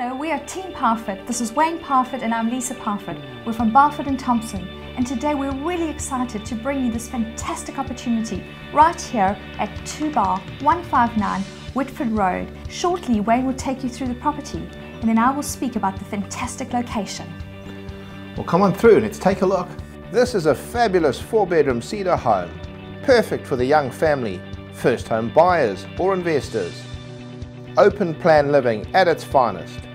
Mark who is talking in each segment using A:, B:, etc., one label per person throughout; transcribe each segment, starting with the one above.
A: Hello, we are Team Parfitt. This is Wayne Parfitt and I'm Lisa Parfitt. We're from Barfoot and Thompson and today we're really excited to bring you this fantastic opportunity right here at 2 Bar 159 Whitford Road. Shortly Wayne will take you through the property and then I will speak about the fantastic location.
B: Well come on through, and let's take a look. This is a fabulous four bedroom cedar home, perfect for the young family, first home buyers or investors open plan living at its finest.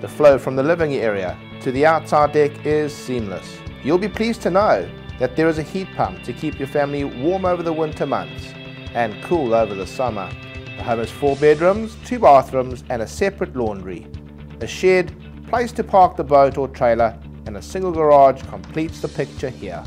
B: The flow from the living area to the outside deck is seamless. You'll be pleased to know that there is a heat pump to keep your family warm over the winter months and cool over the summer. The home has four bedrooms, two bathrooms and a separate laundry. A shed, place to park the boat or trailer and a single garage completes the picture here.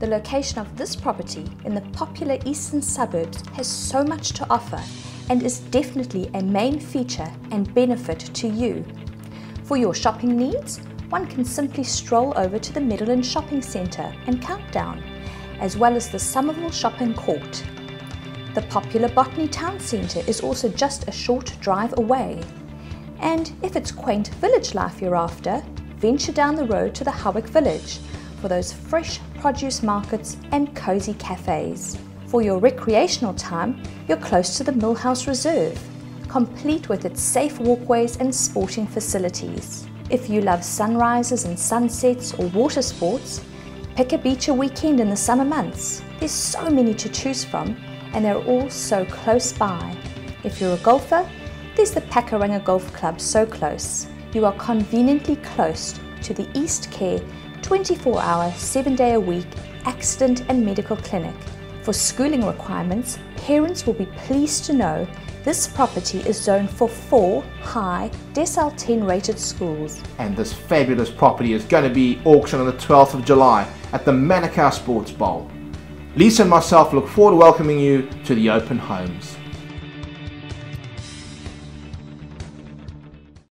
A: The location of this property in the popular eastern suburbs has so much to offer and is definitely a main feature and benefit to you. For your shopping needs, one can simply stroll over to the Meadowland Shopping Centre and Countdown, as well as the Somerville Shopping Court. The popular Botany Town Centre is also just a short drive away. And if it's quaint village life you're after, venture down the road to the Howick Village for those fresh produce markets and cosy cafes. For your recreational time, you're close to the Millhouse Reserve, complete with its safe walkways and sporting facilities. If you love sunrises and sunsets or water sports, pick a beach a weekend in the summer months. There's so many to choose from and they're all so close by. If you're a golfer, there's the Pakuranga Golf Club so close. You are conveniently close to the East Care 24 hour, 7 day a week accident and medical clinic. For schooling requirements, parents will be pleased to know this property is zoned for four high Decile 10 rated schools.
B: And this fabulous property is going to be auctioned on the 12th of July at the Manukau Sports Bowl. Lisa and myself look forward to welcoming you to the open homes.